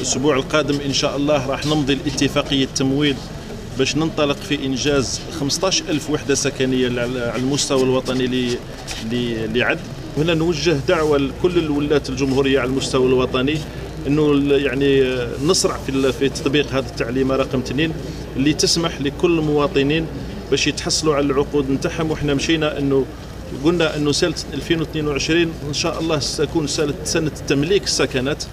الأسبوع القادم إن شاء الله راح نمضي الاتفاقية التمويل باش ننطلق في إنجاز 15 ألف وحدة سكنية على المستوى الوطني لعد. وهنا نوجه دعوة لكل الولاة الجمهورية على المستوى الوطني إنه يعني آه، نسرع في في تطبيق هذه التعليمه رقم اثنين اللي تسمح لكل المواطنين باش يتحصلوا على العقود نتاعهم. وحنا مشينا إنه قلنا إنه سنة 2022 إن شاء الله ستكون سنة تمليك السكنات.